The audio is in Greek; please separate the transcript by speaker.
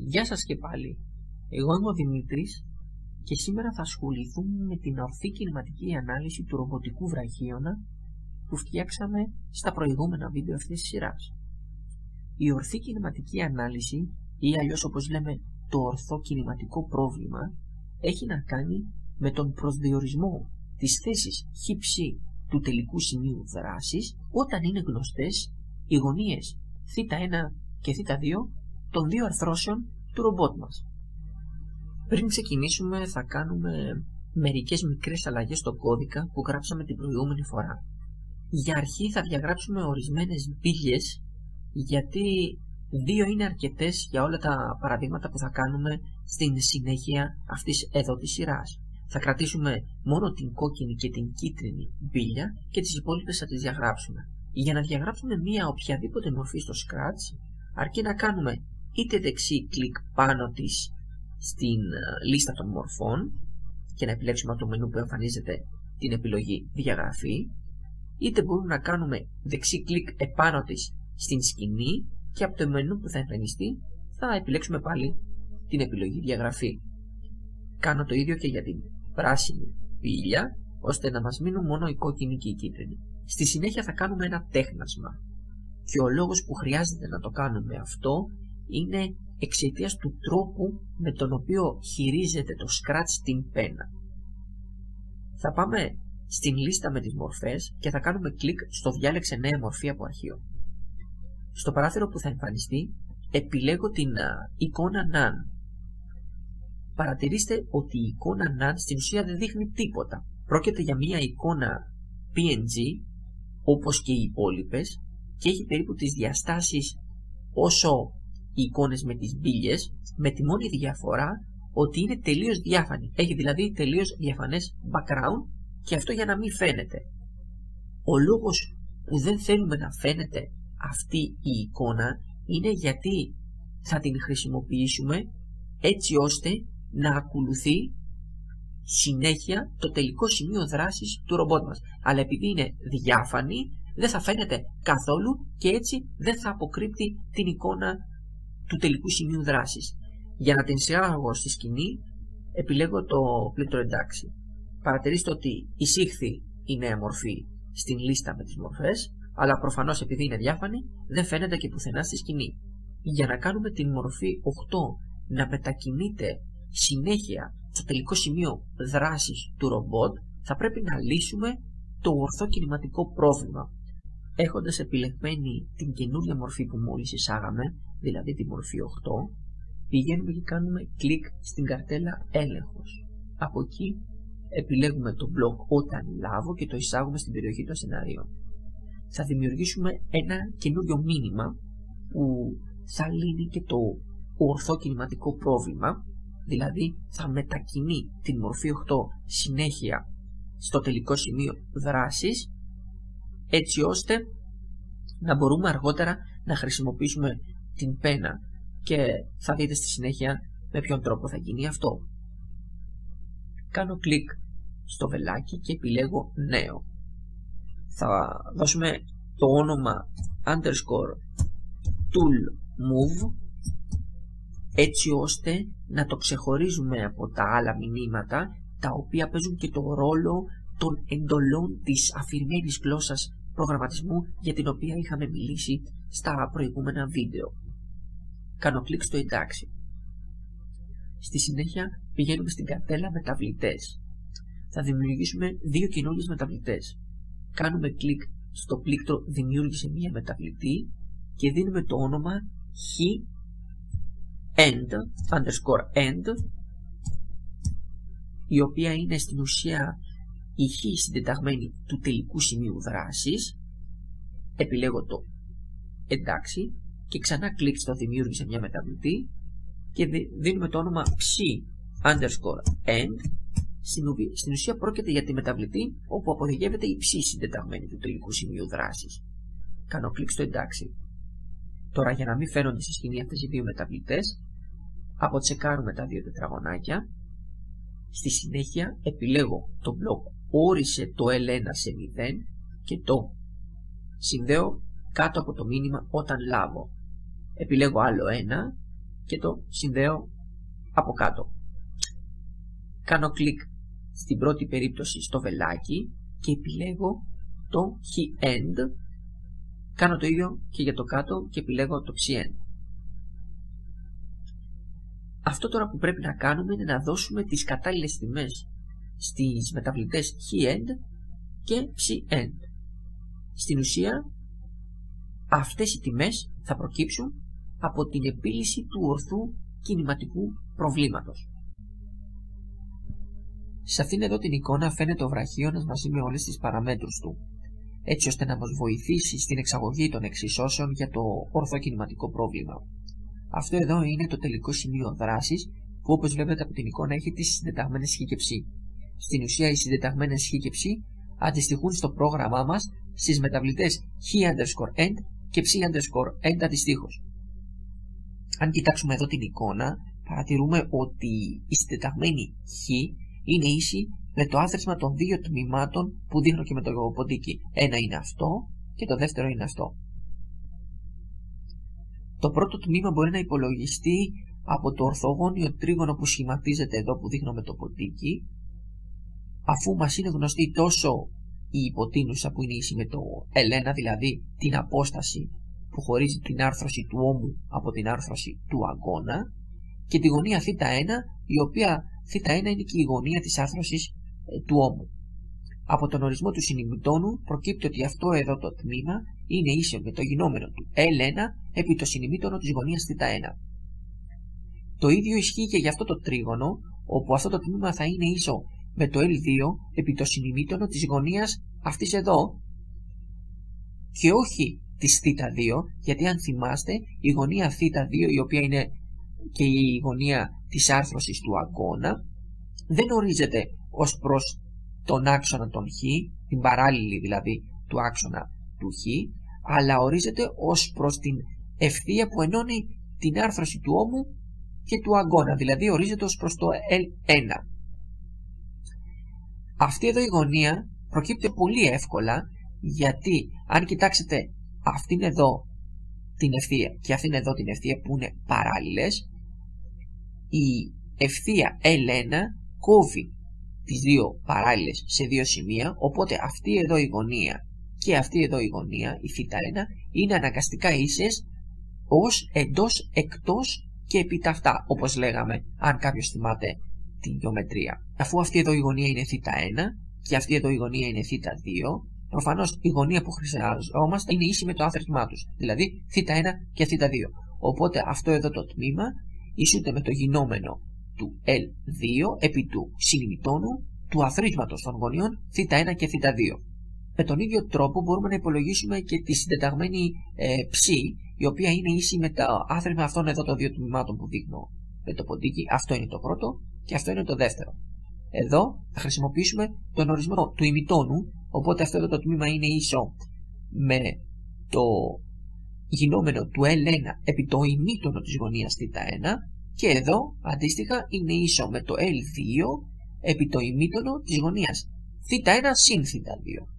Speaker 1: Γεια σας και πάλι. Εγώ είμαι ο Δημήτρης και σήμερα θα ασχοληθούμε με την ορθή κινηματική ανάλυση του ρομποτικού βραχίωνα που φτιάξαμε στα προηγούμενα βίντεο αυτής της σειράς. Η ορθή κινηματική ανάλυση ή αλλιώς όπως λέμε το ορθό κινηματικό πρόβλημα έχει να κάνει με τον προσδιορισμό της θέσης χ του τελικού σημείου δράσης όταν είναι γνωστές οι γωνίες θ1 και θ2 των δύο αρθρώσεων του ρομπότ μας. Πριν ξεκινήσουμε θα κάνουμε μερικές μικρές αλλαγές στο κώδικα που γράψαμε την προηγούμενη φορά. Για αρχή θα διαγράψουμε ορισμένες μπύλιες γιατί δύο είναι αρκετές για όλα τα παραδείγματα που θα κάνουμε στην συνέχεια αυτής εδώ της σειράς. Θα κρατήσουμε μόνο την κόκκινη και την κίτρινη μπύλια και τις υπόλοιπες θα τις διαγράψουμε. Για να διαγράψουμε μία οποιαδήποτε μορφή στο Scratch, αρκεί να κάνουμε είτε δεξί κλικ πάνω της στην ε, λίστα των μορφών και να επιλέξουμε από το μενού που εμφανίζεται την επιλογή διαγραφή είτε μπορούμε να κάνουμε δεξί κλικ επάνω της στην σκηνή και από το μενού που θα εμφανιστεί θα επιλέξουμε πάλι την επιλογή διαγραφή. Κάνω το ίδιο και για την πράσινη πύλια ώστε να μας μείνουν μόνο η κόκκινη και η κίτρινη. Στη συνέχεια θα κάνουμε ένα τέχνασμα και ο λόγος που χρειάζεται να το κάνουμε αυτό είναι εξαιτίας του τρόπου με τον οποίο χειρίζεται το Scratch την πένα. Θα πάμε στην λίστα με τις μορφές και θα κάνουμε κλικ στο διάλεξε νέα μορφή από αρχείο. Στο παράθυρο που θα εμφανιστεί επιλέγω την εικόνα NaN. Παρατηρήστε ότι η εικόνα NaN στην ουσία δεν δείχνει τίποτα. Πρόκειται για μια εικόνα PNG όπως και οι υπόλοιπες και έχει περίπου τις διαστάσεις όσο οι εικόνες με τις μπύλες, με τη μόνη διαφορά ότι είναι τελείως διάφανη. Έχει δηλαδή τελείως διαφανές background και αυτό για να μην φαίνεται. Ο λόγος που δεν θέλουμε να φαίνεται αυτή η εικόνα είναι γιατί θα την χρησιμοποιήσουμε έτσι ώστε να ακολουθεί συνέχεια το τελικό σημείο δράσης του ρομπότ μας. Αλλά επειδή είναι διάφανη δεν θα φαίνεται καθόλου και έτσι δεν θα αποκρύπτει την εικόνα του τελικού σημείου δράσης. Για να την εισάγω στη σκηνή, επιλέγω το πλήκτρο εντάξει. Παρατηρήστε ότι εισήχθη η νέα μορφή στην λίστα με τις μορφές, αλλά προφανώς επειδή είναι διάφανη, δεν φαίνεται και πουθενά στη σκηνή. Για να κάνουμε την μορφή 8 να μετακινείται συνέχεια στο τελικό σημείο δράσης του ρομπότ, θα πρέπει να λύσουμε το ορθό κινηματικό πρόβλημα. Έχοντας επιλεγμένη την καινούρια μορφή που μόλις εισάγαμε, δηλαδή τη μορφή 8, πηγαίνουμε και κάνουμε κλικ στην καρτέλα έλεγχος. Από εκεί επιλέγουμε το blog όταν λάβω και το εισάγουμε στην περιοχή των σενάριων. Θα δημιουργήσουμε ένα καινούριο μήνυμα που θα λύνει και το ορθό κινηματικό πρόβλημα, δηλαδή θα μετακινεί την μορφή 8 συνέχεια στο τελικό σημείο δράσης, έτσι ώστε να μπορούμε αργότερα να χρησιμοποιήσουμε την πένα και θα δείτε στη συνέχεια με ποιον τρόπο θα γίνει αυτό. Κάνω κλικ στο βελάκι και επιλέγω νέο. Θα δώσουμε το όνομα underscore tool move έτσι ώστε να το ξεχωρίζουμε από τα άλλα μηνύματα τα οποία παίζουν και το ρόλο των εντολών της αφηρημένης γλώσσας προγραμματισμού για την οποία είχαμε μιλήσει στα προηγούμενα βίντεο κάνω κλικ στο εντάξει. Στη συνέχεια πηγαίνουμε στην καρτέλα μεταβλητές. Θα δημιουργήσουμε δύο καινούριες μεταβλητές. Κάνουμε κλικ στο πλήκτρο δημιούργησε μία μεταβλητή και δίνουμε το όνομα χ end underscore end η οποία είναι στην ουσία η χ συντεταγμένη του τελικού σημείου δράσης επιλέγω το εντάξει και ξανά κλικ στο δημιούργησε μια μεταβλητή και δίνουμε το όνομα ψ underscore end στην ουσία πρόκειται για τη μεταβλητή όπου αποδηγεύεται η ψ συντεταγμένη του τελικού σημείου δράσης. Κάνω κλικ στο εντάξει. Τώρα για να μην φαίνονται στη σκηνή αυτές οι δύο μεταβλητές αποτσεκάρουμε τα δύο τετραγωνάκια στη συνέχεια επιλέγω το μπλοκ όρισε το L1 σε 0 και το συνδέω κάτω από το μήνυμα όταν λάβω επιλέγω άλλο ένα και το συνδέω από κάτω. Κάνω κλικ στην πρώτη περίπτωση στο βελάκι και επιλέγω το key end. Κάνω το ίδιο και για το κάτω και επιλέγω το ψι end. Αυτό τώρα που πρέπει να κάνουμε είναι να δώσουμε τις κατάλληλες τιμές στις μεταβλητές key end και ψι end. Στην ουσία αυτές οι τιμές θα προκύψουν από την επίλυση του ορθού κινηματικού προβλήματος. Σε αυτήν εδώ την εικόνα φαίνεται ο βραχίωνας μαζί με όλες τις παραμέτρους του, έτσι ώστε να μας βοηθήσει στην εξαγωγή των εξισώσεων για το ορθό κινηματικό πρόβλημα. Αυτό εδώ είναι το τελικό σημείο δράσης που όπως βλέπετε από την εικόνα έχει τις συντεταγμένες χ Στην ουσία οι συντεταγμένες χ αντιστοιχούν στο πρόγραμμά μας στις μεταβλητές χ underscore end και ψ underscore end αντιστοίχως. Αν κοιτάξουμε εδώ την εικόνα, παρατηρούμε ότι η συντεταγμένη χ είναι ίση με το άθροισμα των δύο τμήματων που δείχνω και με το ποντίκι. Ένα είναι αυτό και το δεύτερο είναι αυτό. Το πρώτο τμήμα μπορεί να υπολογιστεί από το ορθογώνιο τρίγωνο που σχηματίζεται εδώ που δείχνω με το ποντίκι αφού μας είναι γνωστή τόσο η υποτείνουσα που είναι ίση με το L1 δηλαδή την απόσταση που χωρίζει την άρθρωση του ώμου από την άρθρωση του αγώνα και τη γωνία θ1 η οποία θ1 είναι και η γωνία της άρθρωσης ε, του ώμου. Από τον ορισμό του συνημιτώνου προκύπτει ότι αυτό εδώ το τμήμα είναι ίσο με το γινόμενο του L1 επί το συνημίτονο της γωνίας θ1. Το ίδιο ισχύει και για αυτό το τρίγωνο, όπου αυτό το τμήμα θα είναι ίσο με το L2 επί το συνημίτονο της γωνίας αυτής εδώ και όχι της θ2, γιατί αν θυμάστε η γωνία θ2 η οποία είναι και η γωνία της άρθρωσης του αγώνα δεν ορίζεται ως προς τον άξονα των χ, την παράλληλη δηλαδή του άξονα του χ, αλλά ορίζεται ως προς την ευθεία που ενώνει την άρθρωση του ώμου και του αγώνα, δηλαδή ορίζεται ως προς το L1. Αυτή εδώ η γωνία προκύπτει πολύ εύκολα γιατί αν κοιτάξετε αυτήν εδώ την ευθεία και αυτήν εδώ την ευθεία που είναι παράλληλες η ευθεία L1 κόβει τις δύο παράλληλες σε δύο σημεία οπότε αυτή εδώ η γωνία και αυτή εδώ η γωνία η θ1 είναι αναγκαστικά ίσες ως εντός εκτός και επιταυτά όπως λέγαμε αν κάποιος θυμάται την γεωμετρία. Αφού αυτή εδώ η γωνία είναι θ1 και αυτή εδώ η γωνία είναι θ2 προφανώς η γωνία που χρειαζόμαστε είναι ίση με το άθροισμά τους, δηλαδή θ1 και θ2. Οπότε αυτό εδώ το τμήμα ισούται με το γινόμενο του L2 επί του συνημιτώνου του αθροίσματος των γωνιών θ1 και θ2. Με τον ίδιο τρόπο μπορούμε να υπολογίσουμε και τη συντεταγμένη ε, ψ, η οποία είναι ίση με το άθροισμα αυτών εδώ των δύο τμήματων που δείχνω με το ποντίκι. Αυτό είναι το πρώτο και αυτό είναι το δεύτερο. Εδώ θα χρησιμοποιήσουμε τον ορισμό του ημιτόνου, οπότε αυτό εδώ το τμήμα είναι ίσο με το γινόμενο του L1 επί το ημίτονο της γωνίας θ1 και εδώ αντίστοιχα είναι ίσο με το L2 επί το ημίτονο της γωνίας θ1 συν θ2.